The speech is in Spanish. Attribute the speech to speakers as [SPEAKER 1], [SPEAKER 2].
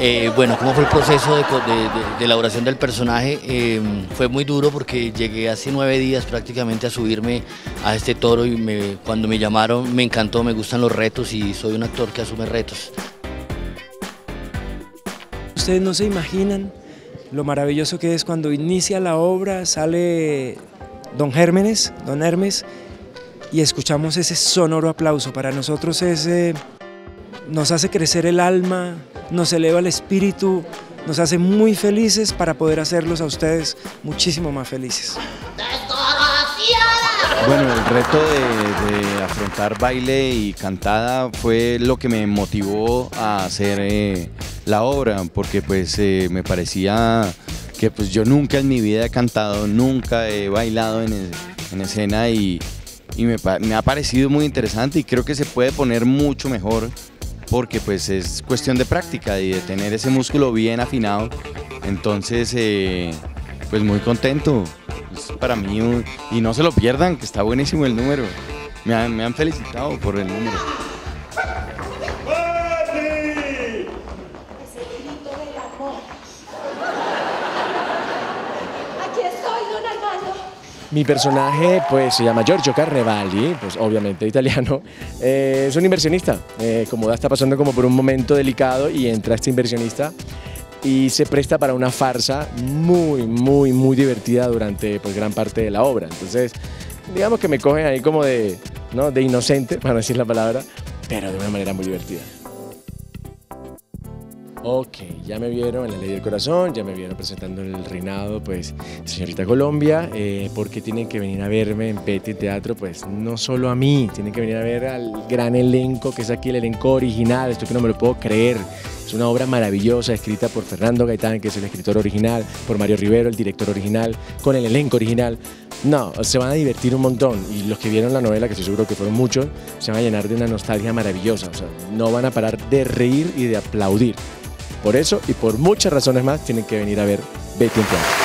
[SPEAKER 1] Eh, bueno, ¿cómo fue el proceso de, elaboración del personaje? Eh, fue muy duro porque llegué hace nueve días prácticamente a subirme a este toro y cuando me llamaron me encantó, me gustan los retos y soy un actor que asume retos.
[SPEAKER 2] Ustedes no se imaginan lo maravilloso que es cuando inicia la obra, sale don Gérmenes, don Hermes, y escuchamos ese sonoro aplauso. Para nosotros ese nos hace crecer el alma, nos eleva el espíritu, nos hace muy felices para poder hacerlos a ustedes muchísimo más felices.
[SPEAKER 3] Bueno, el reto de, afrontar baile y cantada fue lo que me motivó a hacer eh, la obra, porque pues eh, me parecía que pues yo nunca en mi vida he cantado, nunca he bailado en, escena y, me, me ha parecido muy interesante y creo que se puede poner mucho mejor porque pues es cuestión de práctica y de tener ese músculo bien afinado. Entonces, eh, pues muy contento. para mí, y no se lo pierdan, que está buenísimo el número. Me han, felicitado por el número.
[SPEAKER 4] Mi personaje pues se llama Giorgio Carnevali, pues obviamente italiano, eh, es un inversionista, eh, como está pasando como por un momento delicado y entra este inversionista y se presta para una farsa muy, muy, muy divertida durante pues, gran parte de la obra. Entonces, digamos que me cogen ahí como de, ¿no? de inocente, para decir la palabra, pero de una manera muy divertida. Ok, ya me vieron en la Ley del Corazón, ya me vieron presentando el reinado, pues, señorita Colombia, eh, porque tienen que venir a verme en Petit Teatro, pues, no solo a mí, tienen que venir a ver al gran elenco, que es aquí el elenco original, esto que no me lo puedo creer. Es una obra maravillosa, escrita por Fernando Gaitán, que es el escritor original, por Mario Rivero, el director original, con el elenco original. No, se van a divertir un montón y los que vieron la novela, que estoy seguro que fueron muchos, se van a llenar de una nostalgia maravillosa. O sea, no van a parar de reír y de aplaudir. Por eso y por muchas razones más tienen que venir a ver Betty en